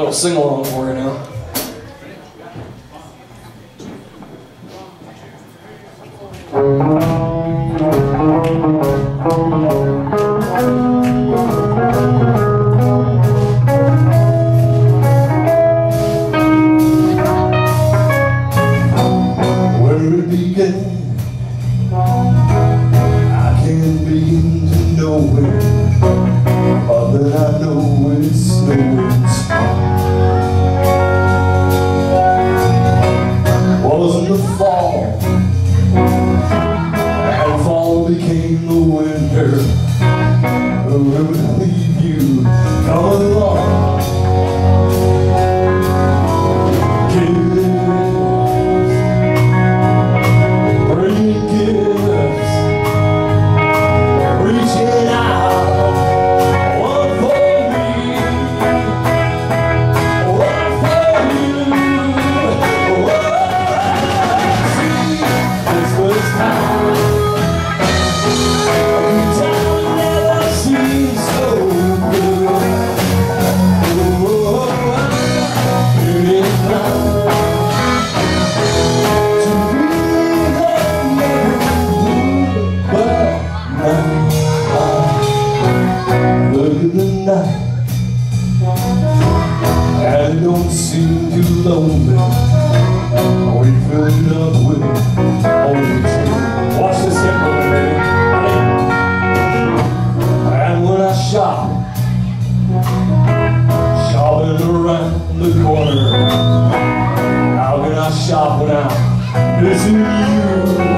little sing along for you now. Thank you. fall. And fall became the winter. The night And it don't seem too lonely We fill it up with only two Watch this hit And when I shop Shopping around the corner How can I shop when I'm missing you?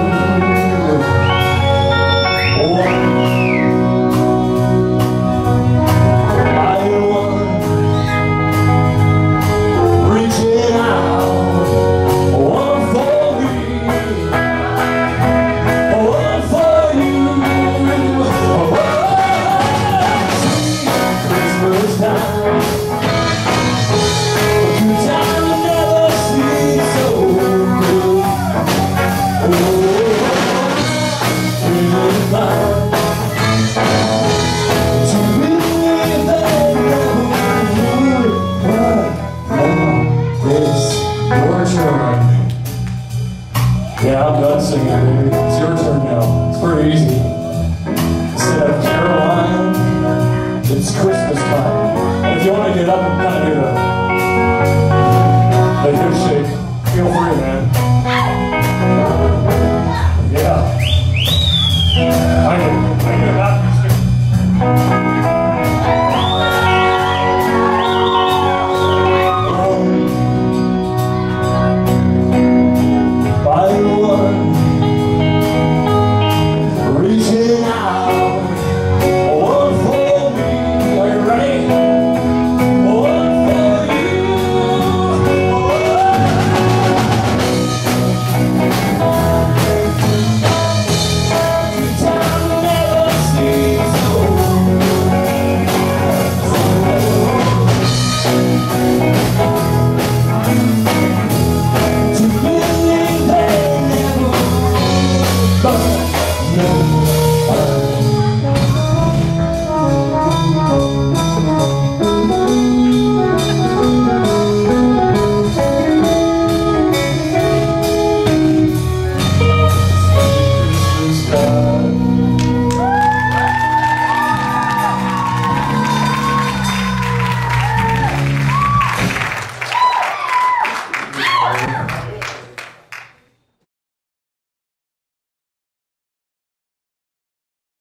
sing that, baby. It's your turn now. It's pretty easy. Instead of Caroline, it's Christmas time. And if you want to get up and kind of do the, the hip shake, feel free, man. Não, no.